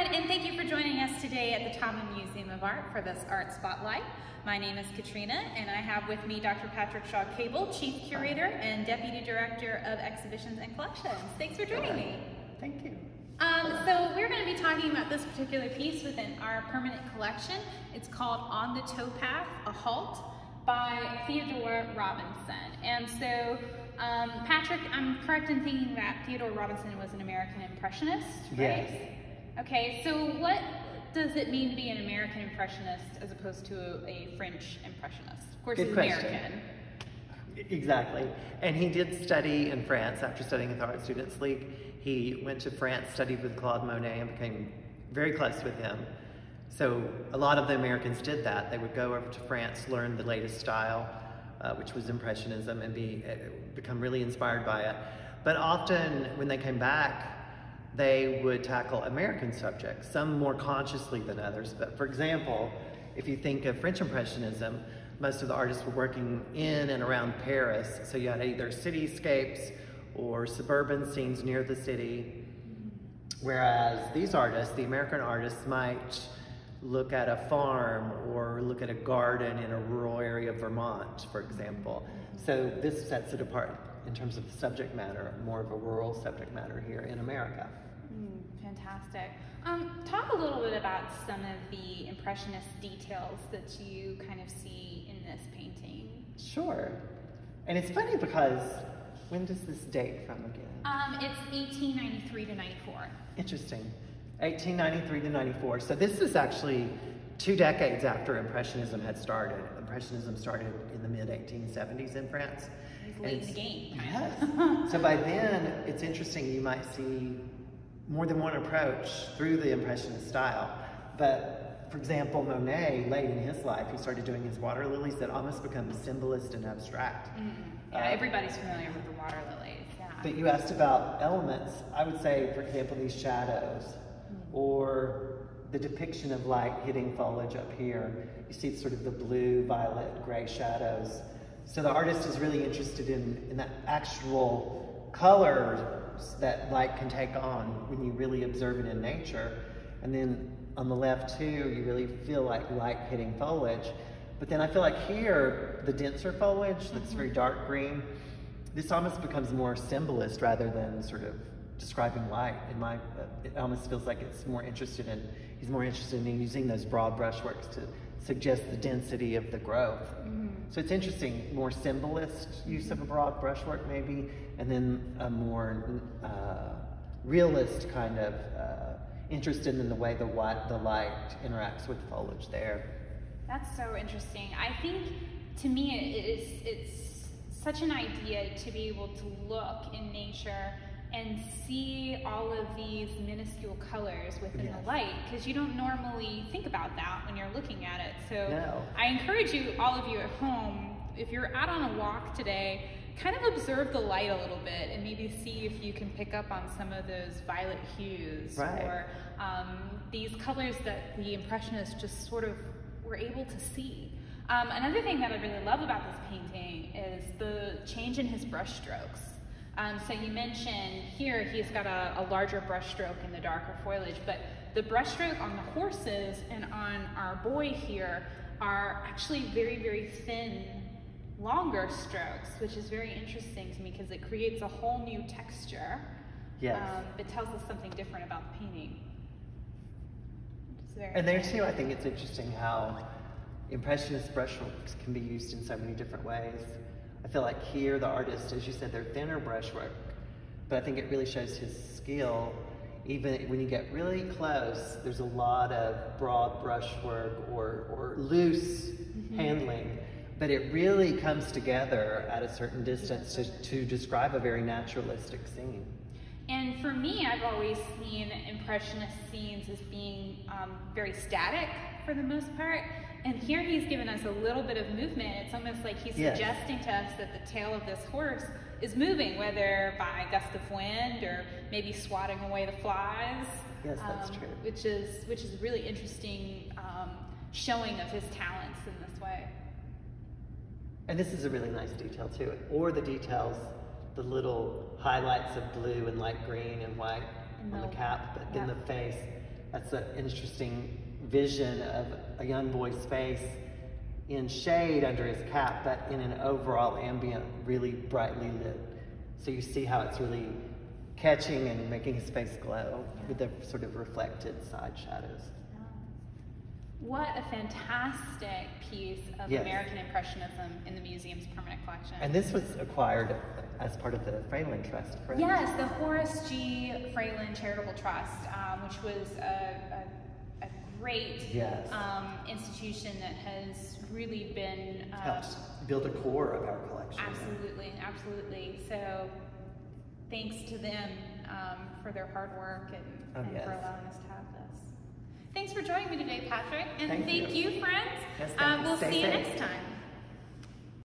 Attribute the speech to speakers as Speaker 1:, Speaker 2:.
Speaker 1: everyone, and thank you for joining us today at the Taubman Museum of Art for this Art Spotlight. My name is Katrina, and I have with me Dr. Patrick Shaw Cable, Chief Curator and Deputy Director of Exhibitions and Collections. Thanks for joining me.
Speaker 2: Thank you.
Speaker 1: Um, so we're going to be talking about this particular piece within our permanent collection. It's called On the Towpath, A Halt by Theodore Robinson. And so, um, Patrick, I'm correct in thinking that Theodore Robinson was an American Impressionist, right?
Speaker 2: Yes.
Speaker 1: Okay, so what does it mean to be an American Impressionist as opposed to a, a French Impressionist? Of course,
Speaker 2: Good
Speaker 1: he's
Speaker 2: question.
Speaker 1: American.
Speaker 2: Exactly. And he did study in France after studying at the Art Students League. He went to France, studied with Claude Monet, and became very close with him. So a lot of the Americans did that. They would go over to France, learn the latest style, uh, which was Impressionism, and be uh, become really inspired by it. But often, when they came back, they would tackle American subjects, some more consciously than others. But for example, if you think of French Impressionism, most of the artists were working in and around Paris. So you had either cityscapes or suburban scenes near the city. Whereas these artists, the American artists, might look at a farm or look at a garden in a rural area of Vermont, for example. So this sets it apart in terms of the subject matter, more of a rural subject matter here in America.
Speaker 1: Mm, fantastic. Um, talk a little bit about some of the impressionist details that you kind of see in this painting.
Speaker 2: Sure. And it's funny because when does this date from again?
Speaker 1: Um, it's 1893 to 94.
Speaker 2: Interesting. 1893 to 94. So this is actually two decades after Impressionism had started. Impressionism started in the mid 1870s in France.
Speaker 1: He's late in the game.
Speaker 2: Yes. so by then, it's interesting, you might see more than one approach through the Impressionist style. But for example, Monet, late in his life, he started doing his water lilies that almost become symbolist and abstract.
Speaker 1: Mm, yeah,
Speaker 2: Uh,
Speaker 1: everybody's familiar with the water lilies. Yeah.
Speaker 2: But you asked about elements. I would say, for example, these shadows or the depiction of light hitting foliage up here. You see sort of the blue, violet, gray shadows. So the artist is really interested in, in that actual colors that light can take on when you really observe it in nature. And then on the left too, you really feel like light hitting foliage. But then I feel like here, the denser foliage that's mm-hmm. very dark green, this almost becomes more symbolist rather than sort of describing light. In my, it almost feels like it's more interested in, he's more interested in using those broad brushworks to suggest the density of the growth. So it's interesting, more symbolist use of a broad brushwork maybe, and then a more uh, realist kind of uh, interested in the way the, white, the light interacts with foliage there.
Speaker 1: That's so interesting. I think to me it is it's such an idea to be able to look in nature and see all of these minuscule colors within
Speaker 2: Yes.
Speaker 1: the light because you don't normally think about that when you're looking at it. So
Speaker 2: No.
Speaker 1: I encourage you, all of you at home, if you're out on a walk today, kind of observe the light a little bit and maybe see if you can pick up on some of those violet hues
Speaker 2: Right.
Speaker 1: or um, these colors that the Impressionists just sort of were able to see. Um, another thing that I really love about this painting is the change in his brush strokes. Um, so you mentioned here he's got a, a larger brushstroke in the darker foliage, but the brush stroke on the horses and on our boy here are actually very, very thin, longer strokes, which is very interesting to me because it creates a whole new texture.
Speaker 2: Yes.
Speaker 1: Um, it tells us something different about the painting.
Speaker 2: And there too, I think it's interesting how impressionist brushworks can be used in so many different ways. I feel like here the artist, as you said, they're thinner brushwork, but I think it really shows his skill. Even when you get really close, there's a lot of broad brushwork or, or loose handling, but it really comes together at a certain distance to, to describe a very naturalistic scene.
Speaker 1: And for me, I've always seen impressionist scenes as being um, very static for the most part. And here he's given us a little bit of movement. It's almost like he's
Speaker 2: Yes.
Speaker 1: suggesting to us that the tail of this horse is moving, whether by a gust of wind or maybe swatting away the flies.
Speaker 2: Yes, that's
Speaker 1: um,
Speaker 2: true.
Speaker 1: Which is which is really interesting um, showing of his talents in this way.
Speaker 2: And this is a really nice detail too. Or the details, the little highlights of blue and light green and white
Speaker 1: In
Speaker 2: on the
Speaker 1: the-
Speaker 2: cap, but in
Speaker 1: yeah.
Speaker 2: the face. that's an interesting vision of a young boy's face in shade under his cap, but in an overall ambient, really brightly lit. So you see how it's really catching and making his face glow with the sort of reflected side shadows.
Speaker 1: What a fantastic piece of
Speaker 2: Yes.
Speaker 1: American Impressionism in the museum's permanent collection.
Speaker 2: And this was acquired as part of the Fralin Trust, correct?
Speaker 1: Yes, the Horace G. Fralin Charitable Trust, um, which was a, a, a great
Speaker 2: Yes.
Speaker 1: um, institution that has really been uh,
Speaker 2: Helps build a core of our collection.
Speaker 1: absolutely, absolutely. So, thanks to them um, for their hard work and,
Speaker 2: Oh,
Speaker 1: and
Speaker 2: yes.
Speaker 1: for allowing us to have this. Thanks for joining me today, Patrick, and
Speaker 2: Thank
Speaker 1: thank,
Speaker 2: you.
Speaker 1: you. friends.
Speaker 2: Yes, thank
Speaker 1: um, we'll see you next time.